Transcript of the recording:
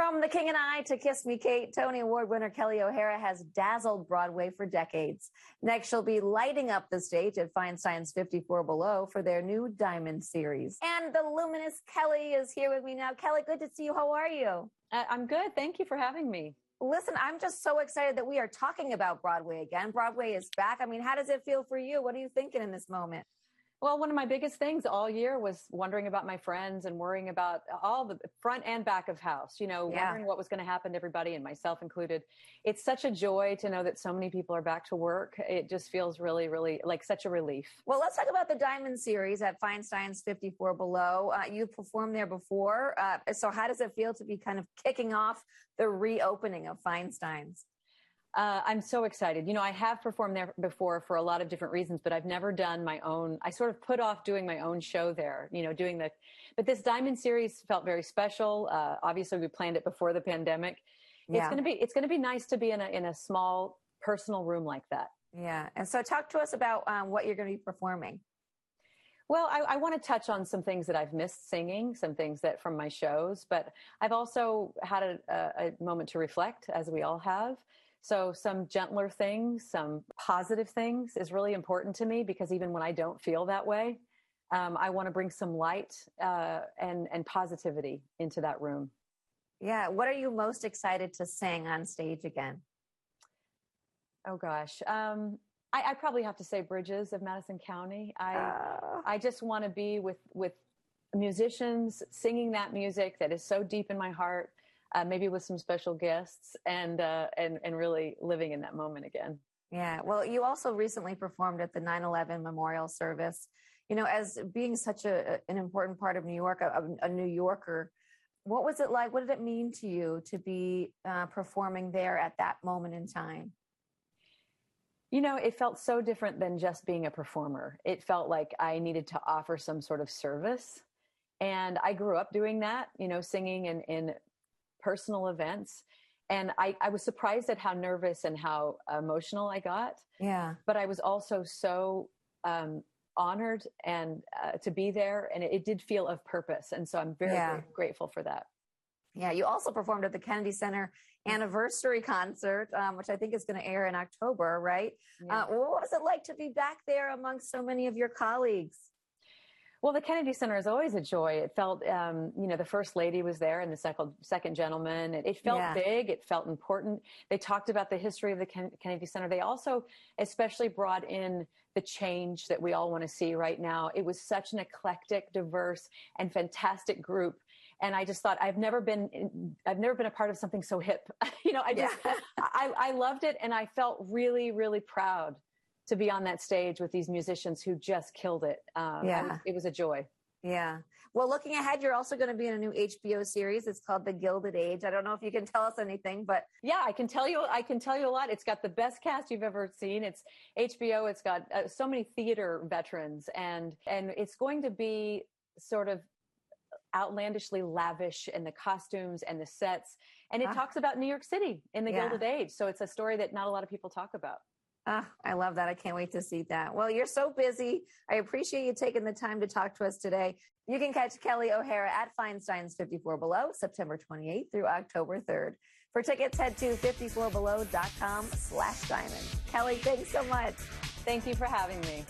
From The King and I to Kiss Me Kate, Tony Award winner Kelli O'Hara has dazzled Broadway for decades. Next, she'll be lighting up the stage at Feinstein's 54 Below for their new Diamond series. And the luminous Kelli is here with me now. Kelli, good to see you. How are you? I'm good. Thank you for having me. Listen, I'm just so excited that we are talking about Broadway again. Broadway is back. I mean, how does it feel for you? What are you thinking in this moment? Well, one of my biggest things all year was wondering about my friends and worrying about all the front and back of house, you know, yeah. wondering what was going to happen to everybody and myself included. It's such a joy to know that so many people are back to work. It just feels really, really like such a relief. Well, let's talk about the Diamond Series at Feinstein's 54 Below. Uh, you've performed there before. Uh, so, how does it feel to be kind of kicking off the reopening of Feinstein's? Uh, I'm so excited. You know, I have performed there before for a lot of different reasons, but I've never done my own. I sort of put off doing my own show there, you know, doing the, but this Diamond series felt very special. Uh, obviously we planned it before the pandemic. Yeah. It's going to be, it's going to be nice to be in a, in a small personal room like that. Yeah. And so talk to us about um, what you're going to be performing. Well, I, I want to touch on some things that I've missed singing, some things that from my shows, but I've also had a, a, a moment to reflect, as we all have. So some gentler things, some positive things is really important to me because even when I don't feel that way, um, I want to bring some light uh, and and positivity into that room. Yeah. What are you most excited to sing on stage again? Oh gosh. Um, I, I, probably have to say Bridges of Madison County. I uh. I just want to be with with musicians singing that music that is so deep in my heart uh, maybe with some special guests and uh, and and really living in that moment again. Yeah. Well, you also recently performed at the 9/11 memorial service. You know, as being such a an important part of New York, a, a New Yorker, what was it like? What did it mean to you to be uh, performing there at that moment in time? You know, it felt so different than just being a performer. It felt like I needed to offer some sort of service. And I grew up doing that, you know, singing in, in personal events. And I, I was surprised at how nervous and how emotional I got. Yeah. But I was also so um, honored and uh, to be there, and it, it, did feel of purpose. And so I'm very, yeah. very grateful for that. Yeah, you also performed at the Kennedy Center anniversary concert, um, which I think is going to air in October, right? Yeah. Uh, what was it like to be back there amongst so many of your colleagues? Well, the Kennedy Center is always a joy. It felt, um, you know, the first lady was there and the second, second gentleman. It, it felt yeah. big. It felt important. They talked about the history of the Ken- Kennedy Center. They also especially brought in the change that we all want to see right now. It was such an eclectic, diverse, and fantastic group. And I just thought I've never been, in, I've never been a part of something so hip. you know, I just, yeah. I, I loved it, and I felt really, really proud to be on that stage with these musicians who just killed it. Um, yeah. it was a joy. Yeah. Well, looking ahead, you're also going to be in a new HBO series. It's called The Gilded Age. I don't know if you can tell us anything, but yeah, I can tell you. I can tell you a lot. It's got the best cast you've ever seen. It's HBO. It's got uh, so many theater veterans, and and it's going to be sort of outlandishly lavish in the costumes and the sets. And it ah. talks about New York City in the yeah. Gilded Age. So it's a story that not a lot of people talk about. Ah, I love that. I can't wait to see that. Well, you're so busy. I appreciate you taking the time to talk to us today. You can catch Kelli O'Hara at Feinstein's 54 Below September 28th through October 3rd. For tickets, head to 54below.com slash diamond. Kelli, thanks so much. Thank you for having me.